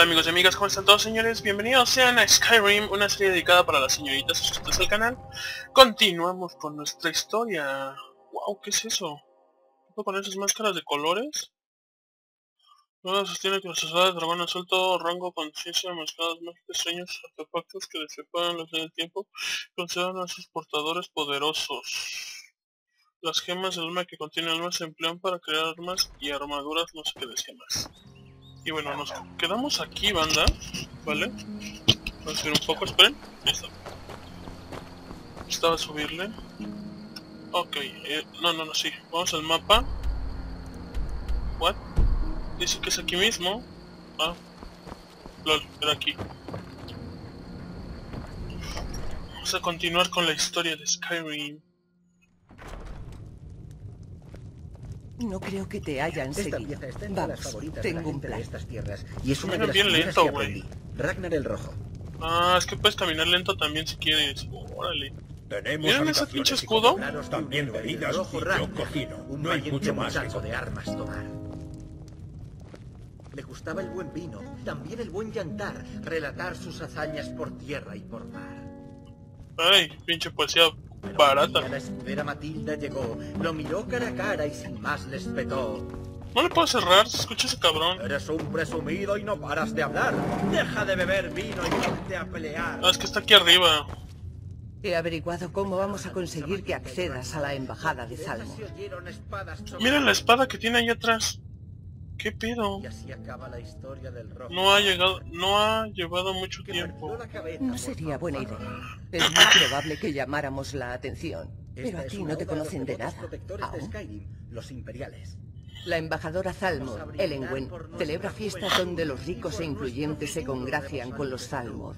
Hey, ¿qué tal amigos y amigas? ¿Cómo están todos señores? Bienvenidos sean a Skyrim, una serie dedicada para las señoritas suscritas al canal. Continuamos con nuestra historia. Wow, ¿qué es eso? ¿Puedo poner esas máscaras de colores? Luego sostiene que los asesores de dragón suelto rango conciencia máscaras mágicas, sueños, artefactos que deseparan los del tiempo, consideran a sus portadores poderosos. Las gemas del alma que contienen almas se emplean para crear armas y armaduras, no sé qué decía más. Y bueno, nos quedamos aquí, banda, ¿vale? Vamos a subir un poco, esperen. Está. Estaba subirle. Ok, eh, no, no, no, sí. Vamos al mapa. What? Dice que es aquí mismo. Ah. Lol, era aquí. Vamos a continuar con la historia de Skyrim. No creo que te hayan Esta seguido. pieza está entre las Vamos, favoritas de la tengo un gente de plan. estas tierras y es una Mira, de las bien primeras lento, que aprendí. Ragnar el Rojo. Ah, es que puedes caminar lento también si quieres. Órale. Tenemos ¿Vieron ese pinche escudo? también bebidas rojo y yo cocino. Un No hay mucho más que de armas tomar. Le gustaba el buen vino, también el buen llantar, relatar sus hazañas por tierra y por mar. Ay, pinche poesía Pero barata. la escudera Matilda llegó, lo miró cara a cara y sin más le espetó. No le puedo cerrar, se escucha ese cabrón. Eres un presumido y no paras de hablar. Deja de beber vino y vente a pelear. Ah, es que está aquí arriba. He averiguado cómo vamos a conseguir que accedas a la embajada de Salmo. Mira la espada que tiene ahí atrás. ¿Qué pedo? Y así acaba la historia del rojo. No ha llegado, no ha llevado mucho tiempo. cabeza No sería buena idea. fanfarronear. Es muy probable que llamáramos la atención. Pero a ti no te conocen de nada. de ¿Aún? Skyrim, los imperiales. La embajadora Zalmor, Elenwen, celebra fiestas donde los ricos e influyentes se congracian con los Zalmor.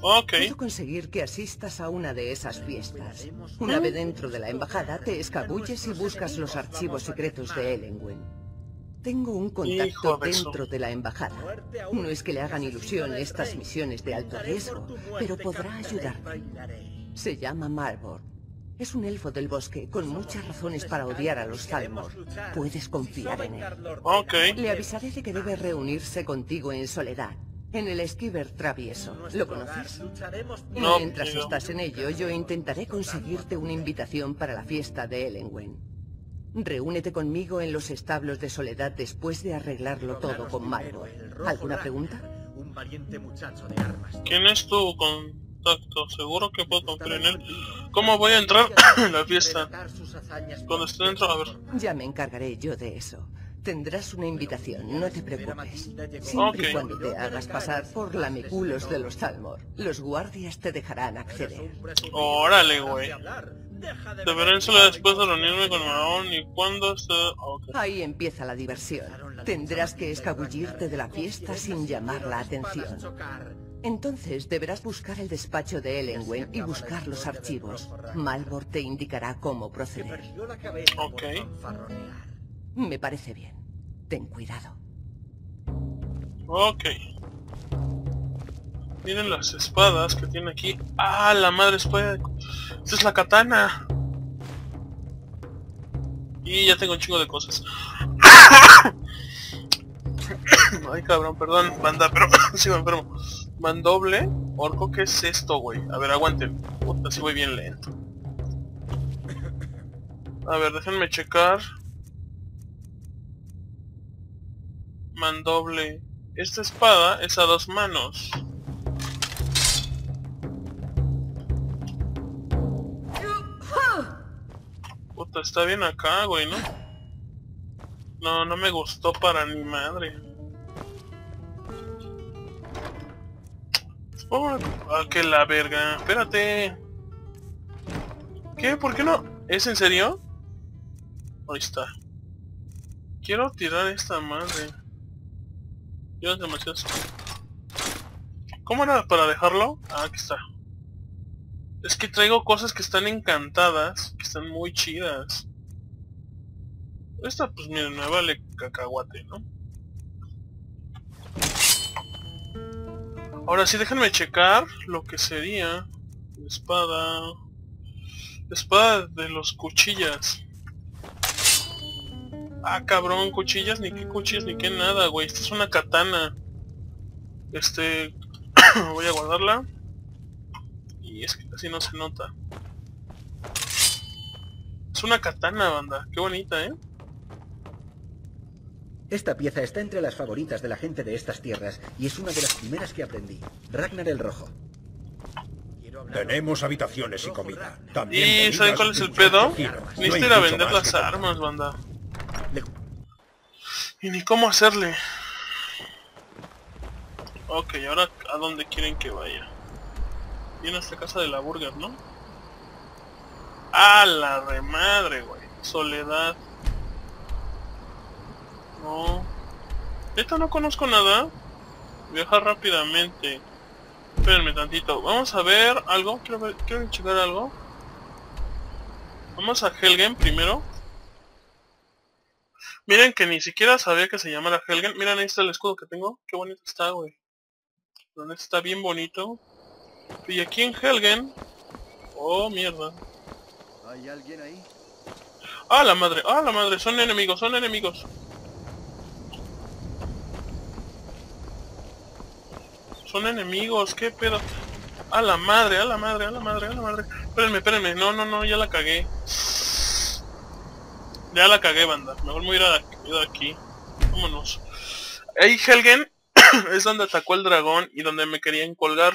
Ok. Puedo conseguir que asistas a una de esas fiestas. Una vez dentro de la embajada, te escabulles y buscas los archivos secretos de Elenwen. Tengo un contacto dentro de la embajada. No es que le hagan ilusión estas misiones de alto riesgo, pero podrá ayudarte. Se llama Marborn. Es un elfo del bosque con muchas razones para odiar a los Zalmor. Puedes confiar en él. Ok. Le avisaré de que debe reunirse contigo en soledad, en el esquiver travieso. ¿Lo conoces? No, Mientras estás en ello, yo intentaré conseguirte una invitación para la fiesta de Elenwen. Reúnete conmigo en los establos de soledad después de arreglarlo todo con Margot. ¿Alguna pregunta? Un valiente muchacho de armas. ¿Quién es tu contacto? Seguro que puedo confiar en él. ¿Cómo voy a entrar en la fiesta? Cuando esté dentro, a ver. Ya me encargaré yo de eso. Tendrás una invitación, no te preocupes. Siempre Ok. y cuando te hagas pasar por lameculos de los Talmor, los guardias te dejarán acceder. Órale, güey. Deja de Deberé en soledad después de reunirme con Mahón y cuando esté... Ok. Ahí empieza la diversión. Tendrás que escabullirte de la fiesta sin llamar la atención. Entonces deberás buscar el despacho de Elenwen y buscar los archivos. Malbor te indicará cómo proceder. Ok. Me parece bien. Ten cuidado. Ok. Miren las espadas que tiene aquí. ¡Ah, la madre espada! ¡Esta es la katana! Y ya tengo un chingo de cosas. Ay, cabrón, perdón, banda, pero sigo enfermo. Mandoble, orco, ¿qué es esto, güey? A ver, aguanten. Puta, sí voy bien lento. A ver, déjenme checar. Mandoble. Esta espada es a dos manos. Está bien acá, güey, ¿no? No, no me gustó para ni madre. Oh, ah, que la verga. Espérate. ¿Qué? ¿Por qué no? ¿Es en serio? Ahí está. Quiero tirar esta madre. Yo demasiado. ¿Cómo era para dejarlo? Ah, aquí está. Es que traigo cosas que están encantadas, que están muy chidas. Esta, pues miren, me vale cacahuate, ¿no? Ahora sí, déjenme checar lo que sería espada. Espada de los cuchillas. Ah, cabrón, cuchillas, ni qué cuchillas, ni qué nada, güey. Esta es una katana. Este... voy a guardarla. Y es que casi no se nota. Es una katana, banda. Qué bonita, ¿eh? Esta pieza está entre las favoritas de la gente de estas tierras y es una de las primeras que aprendí. Ragnar el Rojo. Tenemos habitaciones y comida. También ¿Y saben cuál es el pedo? Necesito ir a vender las armas, banda. Le- Y ni cómo hacerle. Ok, ahora ¿a dónde quieren que vaya? Viene a esta casa de la burger, ¿no? ¡A la remadre, güey! Soledad. No. Esta no conozco nada. Viajar rápidamente. Espérenme tantito. Vamos a ver algo. Quiero, ver, checar algo. Vamos a Helgen primero. Miren que ni siquiera sabía que se llamara Helgen. Miren, ahí está el escudo que tengo. Qué bonito está, güey. Está bien bonito. Y aquí en Helgen... Oh, mierda. ¿Hay alguien ahí? ¡Ah, la madre! ¡Ah, la madre! Son enemigos, son enemigos. Son enemigos, qué pedo. A la madre, a la madre, a la madre, a la madre. Espérenme, espérenme. No, no, no, ya la cagué. Ya la cagué, banda. Mejor me voy a ir de aquí. Vámonos. Ahí Helgen es donde atacó el dragón y donde me querían colgar.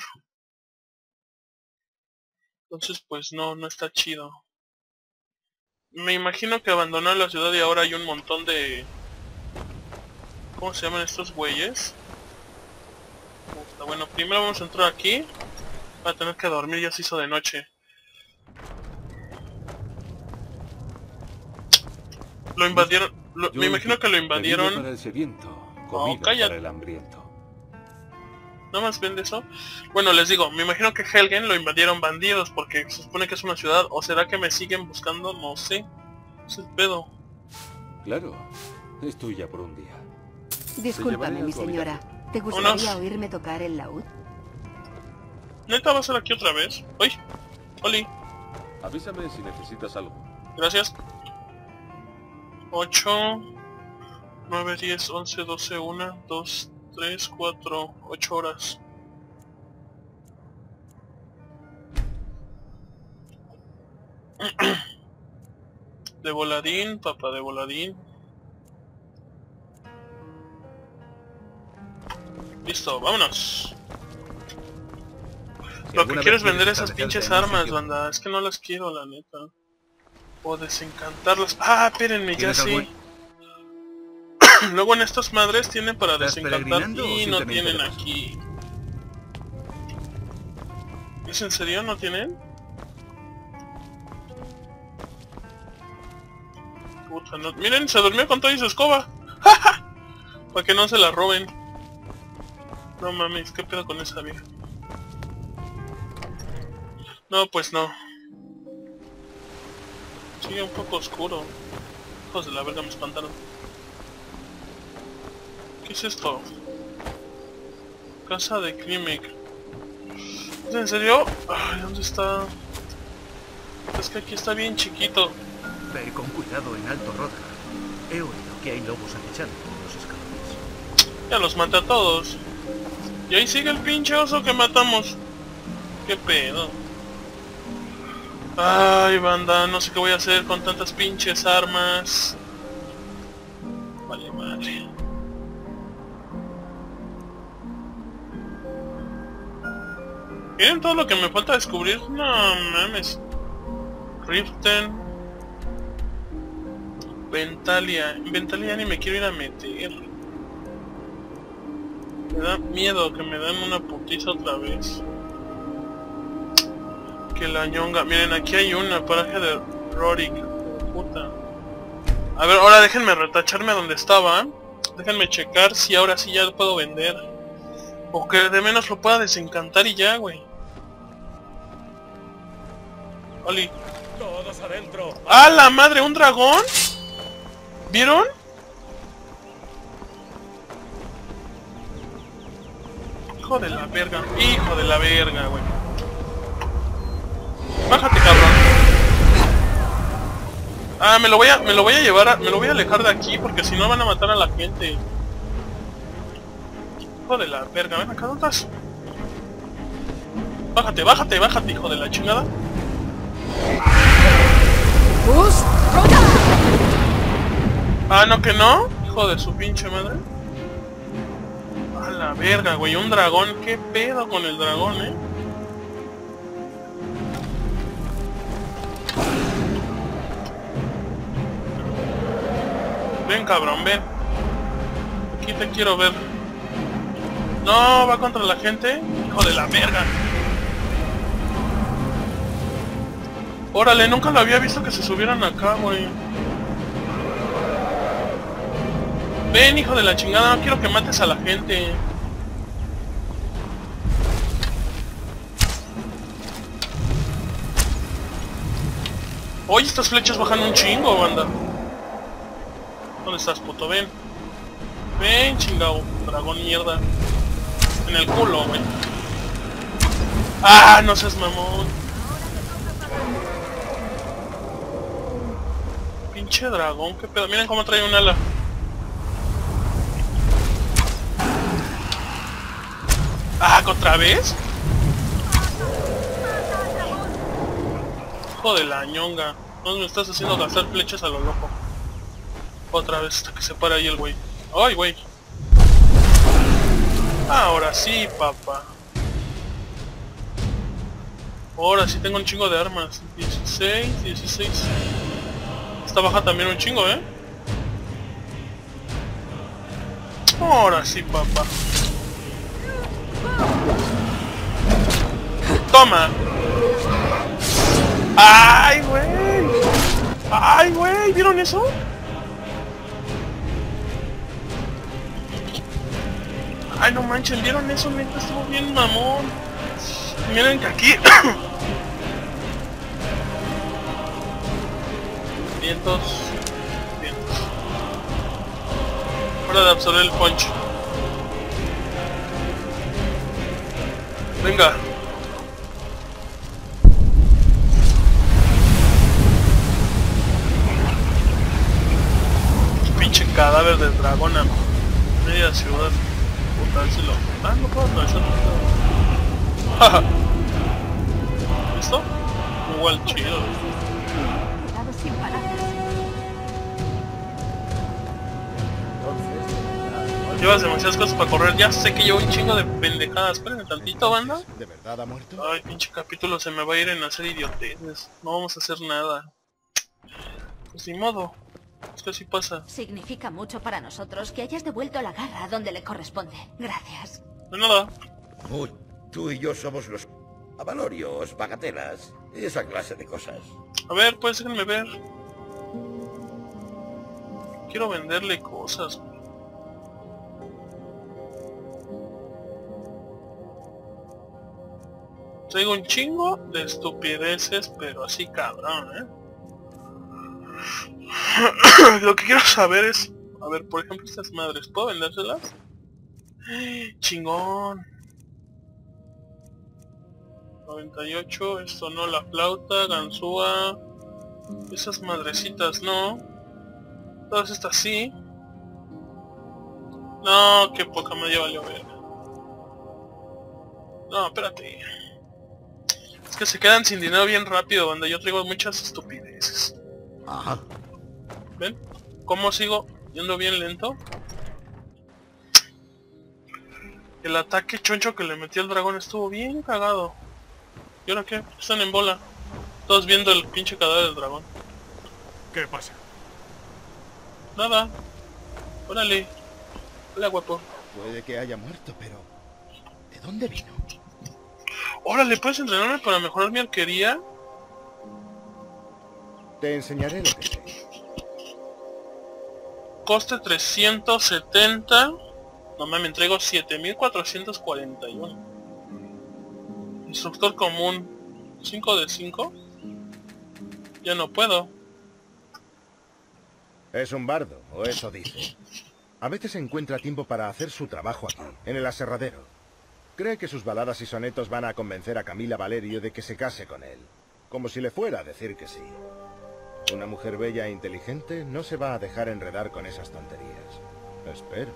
Entonces, pues no, no está chido. Me imagino que abandonó la ciudad y ahora hay un montón de... ¿Cómo se llaman estos güeyes? Bueno, primero vamos a entrar aquí. Para tener que dormir, ya se hizo de noche. Lo invadieron... lo- me imagino que lo para invadieron... el sediento, comida cállate. para el hambriento. Nada más vende eso. Bueno, les digo, me imagino que Helgen lo invadieron bandidos porque se supone que es una ciudad. ¿O será que me siguen buscando? No sé. Es el pedo. Claro, es tuya por un día. Discúlpame, mi señora. ¿Te Unos- gustaría oírme tocar el laúd? ¿Neta va a ser aquí otra vez? ¡Uy! ¡Oli! Avísame si necesitas algo. Gracias. 8, 9, 10, 11, 12, 1, 2, 3, 4, 8 horas. De voladín, papá de voladín. Listo, vámonos. Lo que quiero es vender esas pinches armas, banda. Es que no las quiero, la neta. O desencantarlas. Ah, espérenme, ya ¿Tienes sí. Luego en estas madres tienen para ¿Estás desencantar y no tienen aquí. ¿Es en serio? ¿No tienen? Puta, no- Miren, se durmió con todo y su escoba. Para que no se la roben. No mames, ¿qué pedo con esa vieja? No, pues no. Sigue un poco oscuro. Hijos de la verga me espantaron. ¿Qué es esto? Casa de Klimek. ¿Es en serio? Ay, ¿dónde está? Es que aquí está bien chiquito. Ve con cuidado en Alto Rodgar. He oído que hay lobos acechando por los escalones. Ya los maté a todos. Y ahí sigue el pinche oso que matamos. ¿Qué pedo? Ay, banda, no sé qué voy a hacer con tantas pinches armas. Miren todo lo que me falta descubrir. No mames. Riften. Ventalia. En Ventalia ni me quiero ir a meter. Me da miedo que me den una putiza otra vez. Que la ñonga. Miren, aquí hay una paraje de Rorik. Puta. A ver, ahora déjenme retacharme donde estaba. Déjenme checar si ahora sí ya puedo vender. O que de menos lo pueda desencantar y ya, güey. Oli. Todos adentro. ¡Ah, la madre! ¿Un dragón? ¿Vieron? Hijo de la verga. Hijo de la verga, güey. Bájate, cabrón. Ah, me lo voy a, me lo voy a llevar a, me lo voy a alejar de aquí porque si no van a matar a la gente. Hijo de la verga, ven acá. Bájate, bájate, bájate, hijo de la chingada. Ah, no que no, hijo de su pinche madre. A la verga, güey, un dragón, qué pedo con el dragón, eh. Ven, cabrón, ven. Aquí te quiero ver. No, va contra la gente. Hijo de la verga. Órale, nunca lo había visto que se subieran acá, güey. Ven, hijo de la chingada, no quiero que mates a la gente. Oye, estas flechas bajan un chingo, banda. ¿Dónde estás, puto? Ven. Ven, chingado. Dragón mierda. En el culo, güey. ¡Ah! No seas mamón. Pinche dragón, qué pedo. Miren cómo trae un ala. ¡Ah! ¿Otra vez? Hijo de la ñonga. No me estás haciendo gastar flechas a lo loco. Otra vez hasta que se para ahí el güey. ¡Ay, güey! Ahora sí, papá. Ahora sí tengo un chingo de armas. 16, 16. Esta baja también un chingo, ¿eh? Ahora sí, papá. ¡Toma! ¡Ay, güey! ¡Ay, güey! ¿Vieron eso? Ay, no manchen, ¿vieron eso? Neta, estuvo bien mamón. Miren que aquí... vientos... vientos. Hora de absorber el punch. Venga. Pinche cadáver de dragón a media ciudad. Ah, no puedo atravesar. ¿Listo? Igual chido. Llevas demasiadas cosas para correr. Ya sé que llevo un chingo de pendejadas. Espérenme tantito, banda. ¿De verdad ha muerto? Ay, pinche capítulo se me va a ir en hacer idioteces. No vamos a hacer nada. Pues ni modo. Es que así pasa. Significa mucho para nosotros que hayas devuelto la garra donde le corresponde. Gracias. De nada. Uy, tú y yo somos los avalorios, bagatelas y esa clase de cosas. A ver, pues déjenme ver. Quiero venderle cosas. Traigo un chingo de estupideces, pero así cabrón, ¿eh? Lo que quiero saber es... A ver, por ejemplo, estas madres, ¿puedo vendérselas? Chingón. 98, esto no, la flauta, ganzúa... Esas madrecitas no. Todas estas sí. No, qué poca me valió ver. No, espérate. Es que se quedan sin dinero bien rápido, banda. Yo traigo muchas estupideces. Ajá. ¿Ven? ¿Cómo sigo yendo bien lento? El ataque choncho que le metí al dragón estuvo bien cagado. ¿Y ahora qué? Están en bola. Todos viendo el pinche cadáver del dragón. ¿Qué pasa? Nada. Órale. Hola, guapo. Puede que haya muerto, pero... ¿De dónde vino? Órale, ¿puedes entrenarme para mejorar mi arquería? Te enseñaré lo que sé. Coste 370. No me entrego 7441. Instructor común. 5 de 5. Ya no puedo. Es un bardo, o eso dice. A veces encuentra tiempo para hacer su trabajo aquí, en el aserradero. Cree que sus baladas y sonetos van a convencer a Camila Valerio de que se case con él. Como si le fuera a decir que sí. Una mujer bella e inteligente no se va a dejar enredar con esas tonterías. Espero.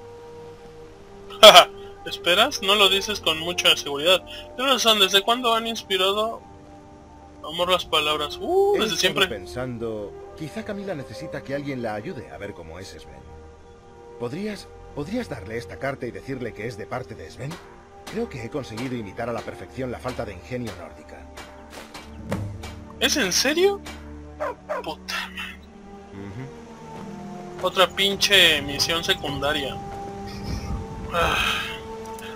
¿Esperas? No lo dices con mucha seguridad. Pero son, ¿desde cuándo han inspirado amor las palabras? Uh, desde estado siempre. pensando... Quizá Camila necesita que alguien la ayude a ver cómo es Sven. ¿Podrías... ¿Podrías darle esta carta y decirle que es de parte de Sven? Creo que he conseguido imitar a la perfección la falta de ingenio nórdica. ¿Es en serio? Puta. Otra pinche misión secundaria. Ah.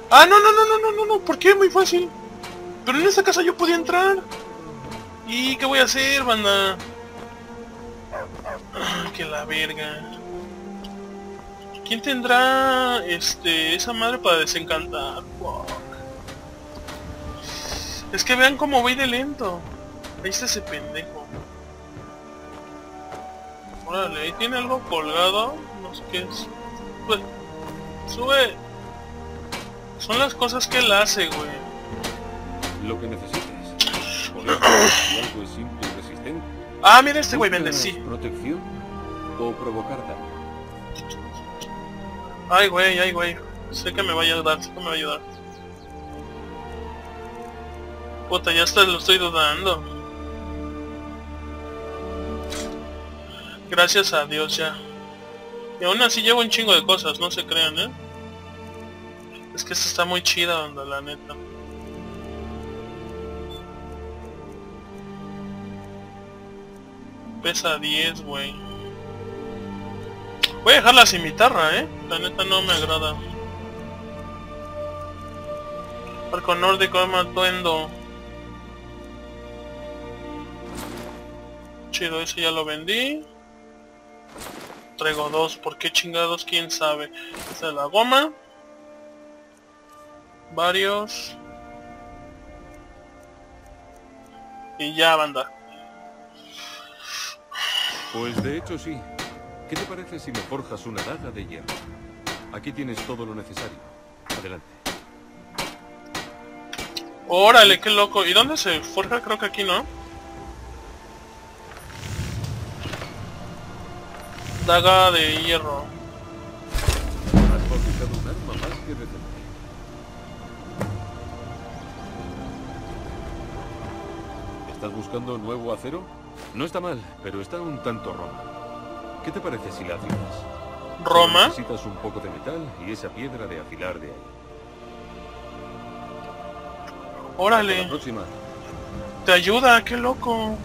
Ah, no, no, no, no, no, no, no, ¿por qué? Muy fácil. Pero en esta casa yo podía entrar. ¿Y qué voy a hacer, banda? Ah, que la verga. ¿Quién tendrá este esa madre para desencantar? Es que vean cómo voy de lento. Ahí está ese pendejo. Órale, ahí tiene algo colgado. No sé qué es. Sube. Sube. Son las cosas que él hace, güey. Lo que necesites. Por eso, si algo es simple y resistente. Ah, mira este güey vende, ¿buscas sí. ¿Protección o provocar daño? Ay, güey, ay, güey. Sé que me va a ayudar, sé que me va a ayudar. Puta, ya hasta lo estoy dudando. Gracias a Dios ya. Y aún así llevo un chingo de cosas, no se crean, ¿eh? Es que esta está muy chida, onda, la neta. Pesa 10, güey. Voy a dejarla sin guitarra, ¿eh? La neta no me agrada. Arco nórdico, arma atuendo. Chido, ese ya lo vendí. Traigo dos, ¿por qué chingados? ¿Quién sabe? Esta es la goma. Varios. Y ya, banda. Pues de hecho sí. ¿Qué te parece si me forjas una daga de hierro? Aquí tienes todo lo necesario. Adelante. Órale, qué loco. ¿Y dónde se forja? Creo que aquí, ¿no? Daga de hierro. ¿Estás buscando nuevo acero? No está mal, pero está un tanto roto. ¿Qué te parece si la afilas? Roma. Necesitas un poco de metal y esa piedra de afilar de ahí. Hasta la Órale. próxima. Te ayuda, qué loco.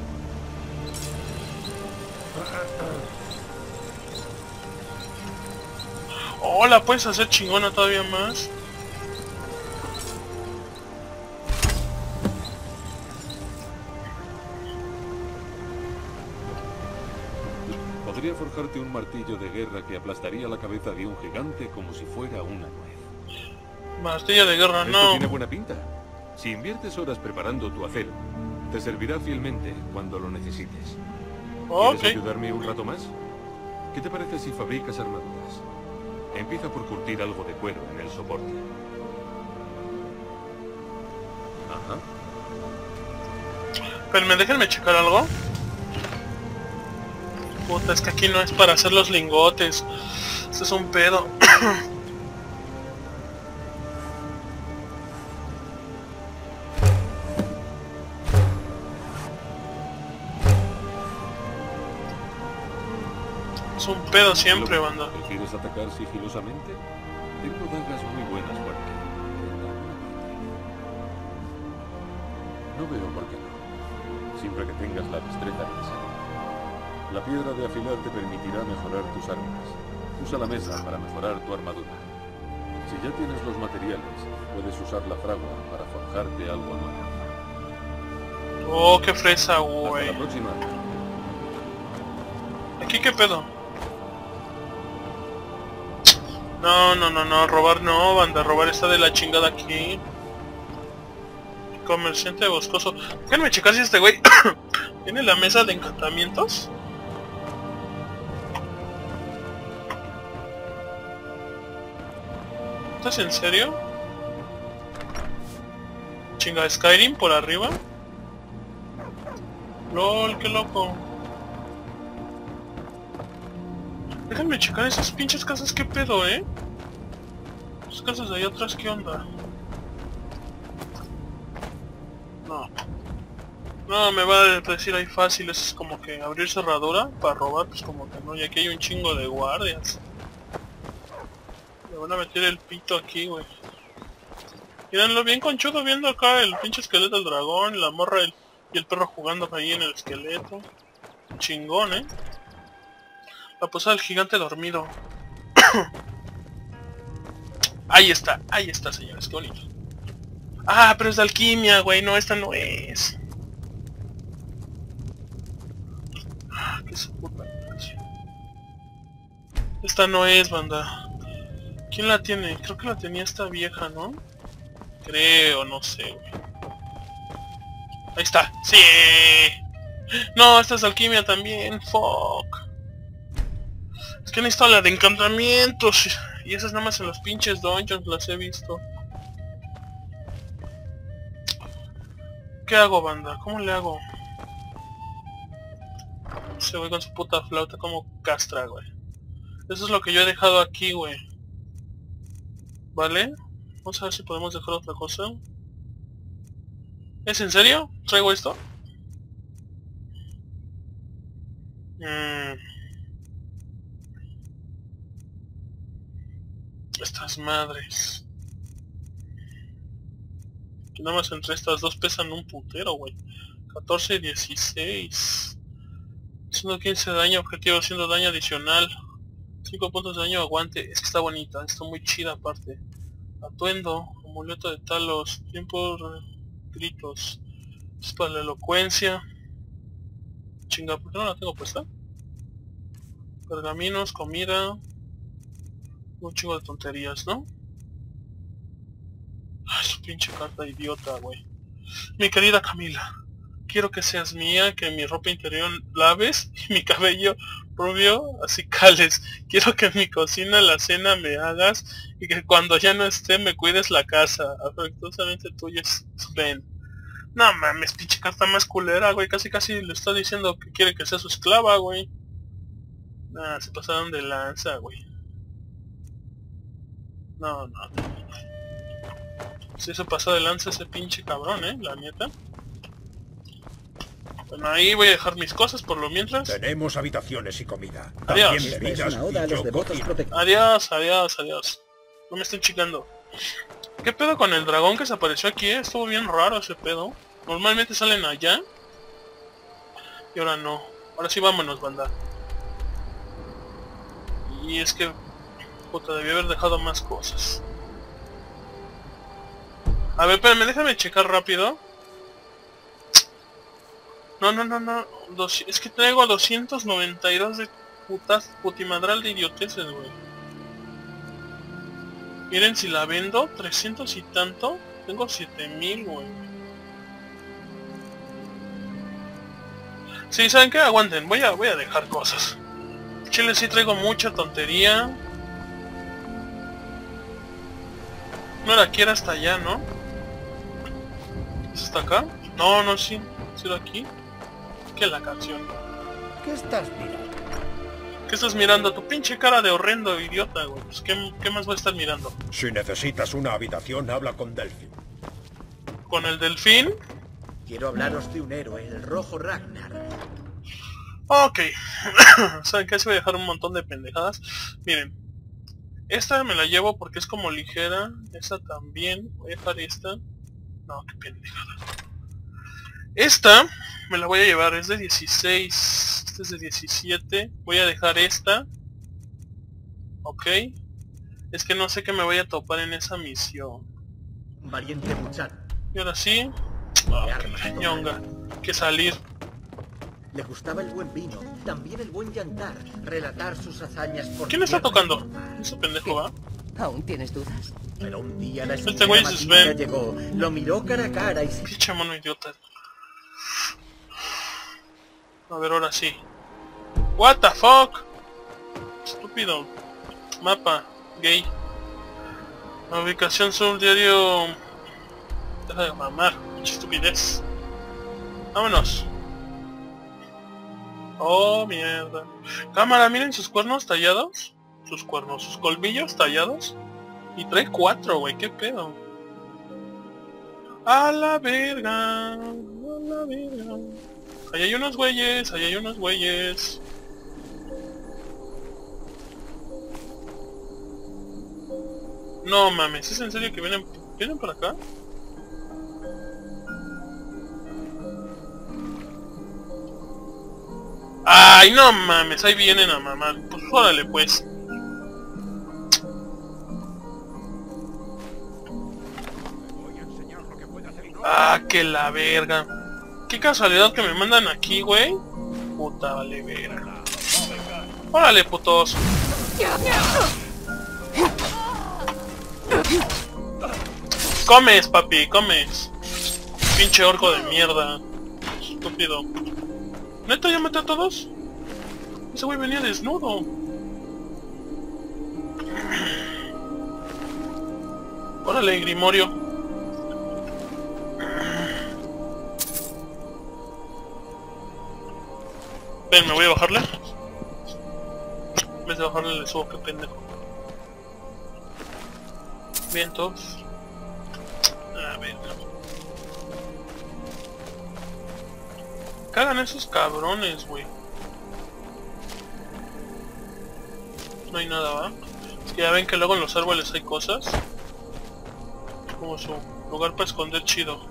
Oh, la puedes hacer chingona todavía más. Podría forjarte un martillo de guerra que aplastaría la cabeza de un gigante como si fuera una nuez. Martillo de guerra, Esto no. tiene buena pinta. Si inviertes horas preparando tu acero, te servirá fielmente cuando lo necesites. ¿Quieres ayudarme un rato más? ¿Qué te parece si fabricas armaduras? Empieza por curtir algo de cuero en el soporte. Ajá. Pero me déjenme checar algo. Puta, es que aquí no es para hacer los lingotes. Eso es un pedo. es un pedo siempre, banda. ¿Prefieres atacar sigilosamente? Tengo dagas muy buenas por aquí. No veo por qué no. Siempre que tengas la destreza necesaria. La piedra de afilar te permitirá mejorar tus armas. Usa la mesa para mejorar tu armadura. Si ya tienes los materiales, puedes usar la fragua para forjarte algo nuevo. Oh, qué fresa, Hasta güey. la próxima. ¿Aquí qué pedo? No, no, no, no, robar no, banda, robar está de la chingada aquí. Comerciante boscoso. Déjenme checar si este güey tiene la mesa de encantamientos. ¿Estás en serio? Chinga, Skyrim por arriba. LOL, qué loco. Déjenme checar esas pinches casas, qué pedo, ¿eh? Las casas de ahí atrás, ¿qué onda? No. No, me va a decir ahí fácil, es como que abrir cerradura para robar, pues como que no, y aquí hay un chingo de guardias. Le van a meter el pito aquí, güey. Mírenlo bien conchudo viendo acá el pinche esqueleto del dragón, la morra el- y el perro jugando ahí en el esqueleto. Chingón, eh. La posada del gigante dormido. ahí está, ahí está, señores, qué bonito. Ah, pero es de alquimia, güey, no, esta no es. Ah, qué madre. Esta no es, banda. ¿Quién la tiene? Creo que la tenía esta vieja, ¿no? Creo, no sé, güey. Ahí está. ¡Sí! No, esta es alquimia también. Fuck. Que necesito la de encantamientos. Y esas nada más en los pinches dungeons las he visto. ¿Qué hago, banda? ¿Cómo le hago? Se voy con su puta flauta como castra, güey. Eso es lo que yo he dejado aquí, güey. ¿Vale? Vamos a ver si podemos dejar otra cosa. ¿Es en serio? ¿Traigo esto? Mm. Estas madres. Nada más entre estas dos pesan un putero, güey. 14 y 16. Haciendo 15 de daño objetivo, haciendo daño adicional. 5 puntos de daño aguante. Es que está bonita, está muy chida aparte. Atuendo, amuleto de talos, tiempos, gritos. Es para la elocuencia. Chinga, ¿por qué no la tengo puesta? Pergaminos, comida. Un chingo de tonterías, ¿no? Ay, su pinche carta idiota, güey. Mi querida Camila, quiero que seas mía, que mi ropa interior laves y mi cabello rubio así cales. Quiero que mi cocina la cena me hagas y que cuando ya no esté me cuides la casa. Afectuosamente tuyo, Sven. No mames, pinche carta más culera, güey. Casi casi le está diciendo que quiere que sea su esclava, güey. Nah, se pasaron de lanza, güey. No, no. Sí se pasó de lanza ese pinche cabrón, eh, la neta. Bueno, ahí voy a dejar mis cosas por lo mientras. Tenemos habitaciones y comida. Adiós. También Esta bebidas es una oda a y los yo devotos cocino. protectores. Adiós, adiós, adiós. No me estén chingando. ¿Qué pedo con el dragón que se apareció aquí? eh? Estuvo bien raro ese pedo. Normalmente salen allá. Y ahora no. Ahora sí vámonos, banda. Y es que... Puta, debí haber dejado más cosas. A ver, espérame, déjame checar rápido. No, no, no, no. Dos- es que traigo 292 de putas, putimadral de idioteces, güey. Miren, si la vendo, 300 y tanto, tengo 7000, güey. Sí, ¿saben qué? Aguanten, voy a, voy a dejar cosas. Chile sí traigo mucha tontería. No era aquí, era hasta allá, ¿no? ¿Es hasta acá? No, no, sí. ¿Sí era aquí? ¿Qué es la canción? ¿Qué estás mirando? ¿Qué estás mirando? Tu pinche cara de horrendo idiota, güey. Pues, ¿qué, ¿qué más voy a estar mirando? Si necesitas una habitación, habla con Delphi. ¿Con el delfín? Quiero hablaros de un héroe, el rojo Ragnar. Ok. ¿Saben qué? Se voy a dejar un montón de pendejadas. Miren. Esta me la llevo porque es como ligera. Esta también. Voy a dejar esta. No, qué pendejada. Esta me la voy a llevar. Es de 16. Esta es de 17. Voy a dejar esta. Ok. Es que no sé qué me voy a topar en esa misión. Valiente muchacho. Y ahora sí. Ah, qué ñonga. Que salir. Le gustaba el buen vino, también el buen llantar, relatar sus hazañas por ¿Quién está tocando? Ese pendejo va. ¿Aún tienes dudas? Pero un día la Este güey Sven. llegó, lo miró cara a cara y se... Pinche mono idiota. A ver, ahora sí. What the fuck? Estúpido. Mapa. Gay. La ubicación sur diario... Deja de mamar. Estupidez. Vámonos. Oh, mierda. Cámara, miren sus cuernos tallados. Sus cuernos, sus colmillos tallados. Y trae cuatro, güey, qué pedo. A la verga. A la verga. Ahí hay unos güeyes, ahí hay unos güeyes. No mames, ¿es en serio que vienen, vienen por acá? Ay, no mames, ahí vienen a mamar. Pues órale pues. Ah, que la verga. Qué casualidad que me mandan aquí, güey. Puta, vale verga. Órale, putos. Comes, papi, comes. Pinche orco de mierda. Estúpido. ¿Neta ya maté a todos? Ese güey venía desnudo. Órale, Grimorio. Ven, me voy a bajarle. En vez de bajarle le subo, qué pendejo. Vientos. A ver. Cagan esos cabrones, güey. No hay nada, ¿va? Es que ya ven que luego en los árboles hay cosas. Como su lugar para esconder chido.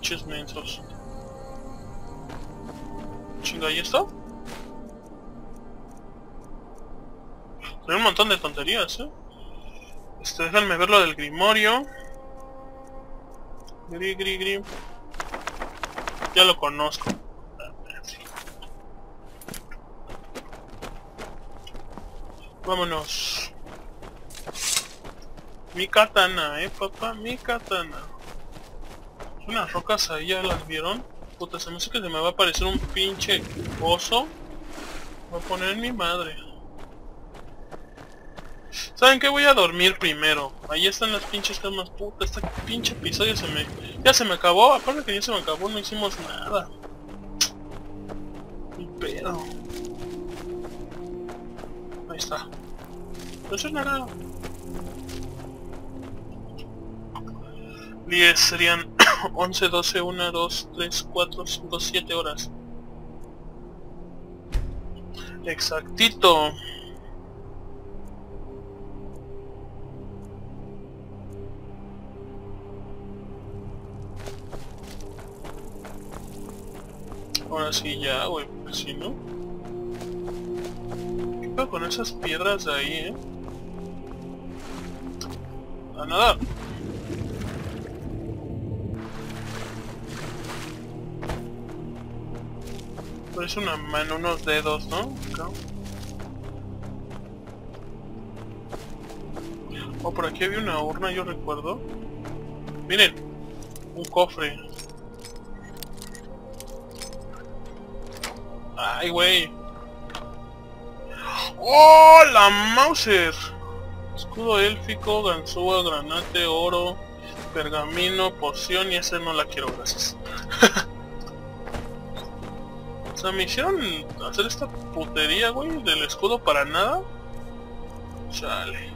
Chismensos. Chinga, ¿y esto? Hay un montón de tonterías, ¿eh? Este, déjenme ver lo del grimorio. Gri, gri, gri. Ya lo conozco. Vámonos. Mi katana, eh, papá, mi katana. Unas rocas ahí, ¿ya las vieron? Puta, se me hace se me va a aparecer un pinche oso. Voy a poner mi madre. ¿Saben qué? Voy a dormir primero. Ahí están las pinches camas. Puta, este pinche episodio se me... Ya se me acabó. Aparte que ya se me acabó, no hicimos nada. Mi pedo. Ahí está. No nada. 10 serían 11, 12, 1, 2, 3, 4, 5, 7 horas. Exactito. Ahora sí ya, güey, porque si no... ¿Qué pasa con esas piedras de ahí, eh? A nada. Parece una mano, unos dedos, ¿no? Oh, por aquí había una urna, yo recuerdo. Miren, un cofre. Ay, güey. ¡Oh, la Mauser! Escudo élfico, ganzúa, granate, oro, pergamino, poción y ese no la quiero, gracias. o sea, me hicieron hacer esta putería, güey, del escudo para nada. Chale.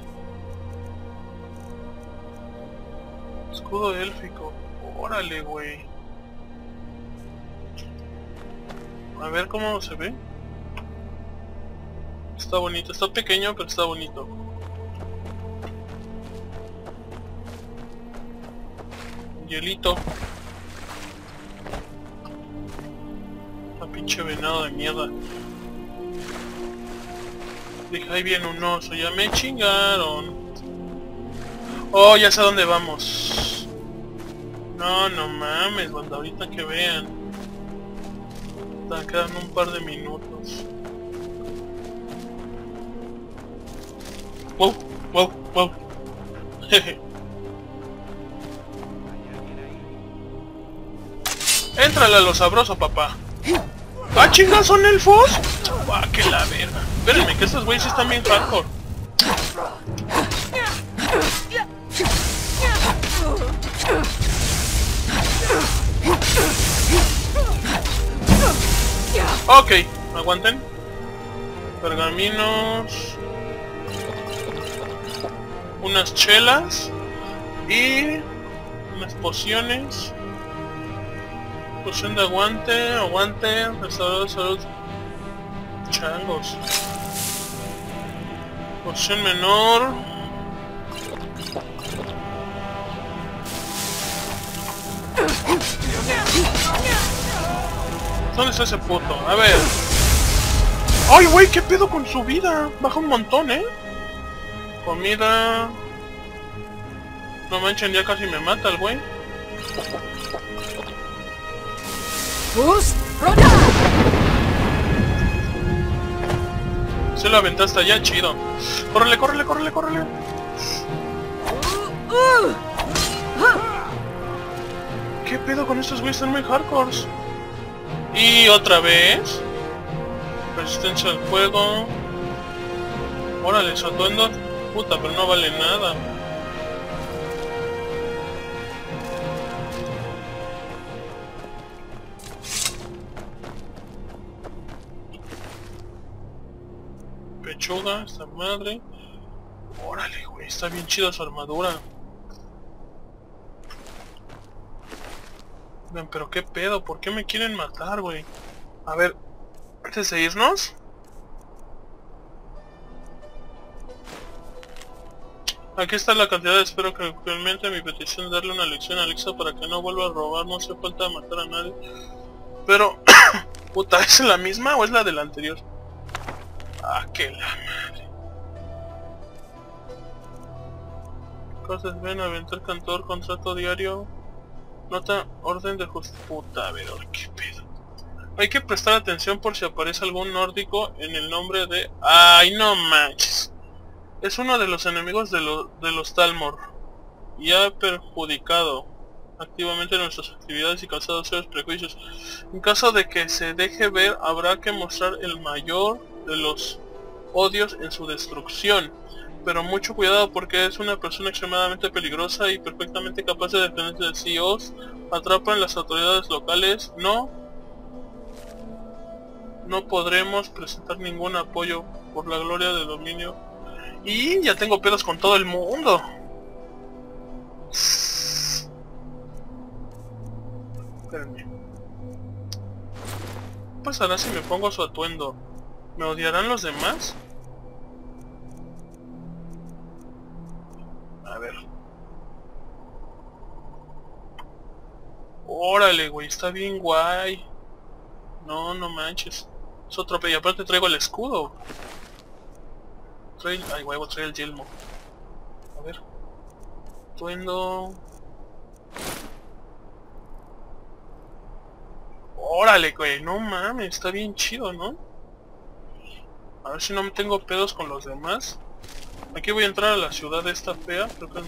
Escudo élfico. Órale, güey. A ver cómo se ve. Está bonito, está pequeño pero está bonito. Hielito. La pinche venado de mierda. Dije, ahí viene un oso, ya me chingaron. Oh, ya sé a dónde vamos. No, no mames, cuando ahorita que vean. Están quedando un par de minutos. Wow, wow, wow. A lo sabroso, papá. ¡Ah, chingas, son elfos! ¡Ah, que la verga! Espérenme, que estos güeyes están bien hardcore. Ok, aguanten. Pergaminos. unas chelas y unas pociones. Poción de aguante, aguante, restaurador de salud. Changos. Poción menor. ¿Dónde está ese puto? A ver. ¡Ay, güey! ¿Qué pedo con su vida? Baja un montón, ¿eh? Comida... No manchen, ya casi me mata el güey. Se lo aventaste allá, chido. ¡Córrele, córrele, córrele, córrele! ¿Qué pedo con estos güeyes? Están muy hardcores. Y otra vez. Resistencia al fuego. Órale, atuendo. Puta, pero no vale nada. Pechuga, esta madre. Órale, güey, está bien chido su armadura. Pero qué pedo, ¿por qué me quieren matar, güey? A ver, antes de irnos. Aquí está la cantidad, espero que realmente mi petición de darle una lección a Alexa para que no vuelva a robar, no hace falta matar a nadie. Pero, puta, ¿es la misma o es la de la anterior? Ah, que la madre. Cosas ven, aventar cantor, contrato diario. Nota, orden de justicia. Puta, a ver, qué pedo. Hay que prestar atención por si aparece algún nórdico en el nombre de... ¡Ay, no manches! Es uno de los enemigos de, de los Talmor. Y ha perjudicado activamente nuestras actividades y causado serios prejuicios. En caso de que se deje ver, habrá que mostrar el mayor de los odios en su destrucción. Pero mucho cuidado porque es una persona extremadamente peligrosa y perfectamente capaz de defenderse de si os atrapan las autoridades locales. No, no podremos presentar ningún apoyo por la gloria del dominio. Y ya tengo pedos con todo el mundo. Espérenme. ¿Qué pasará si me pongo su atuendo? ¿Me odiarán los demás? Órale, güey, está bien guay. No, no manches. Es otro y aparte traigo el escudo. Trae... Ay, huevo, trae el yelmo. A ver. Tuendo... Órale, güey, no mames, está bien chido, ¿no? A ver si no me tengo pedos con los demás. Aquí voy a entrar a la ciudad esta fea. Creo que,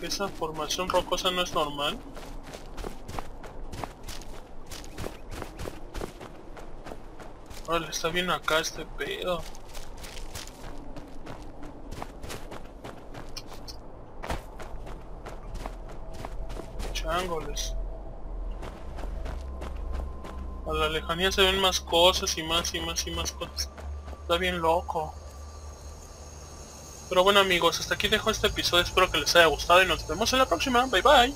que esa formación rocosa no es normal. Órale, está bien acá este pedo. Changoles. A la lejanía se ven más cosas y más y más y más cosas. Está bien loco. Pero bueno amigos, hasta aquí dejo este episodio, espero que les haya gustado y nos vemos en la próxima. Bye bye.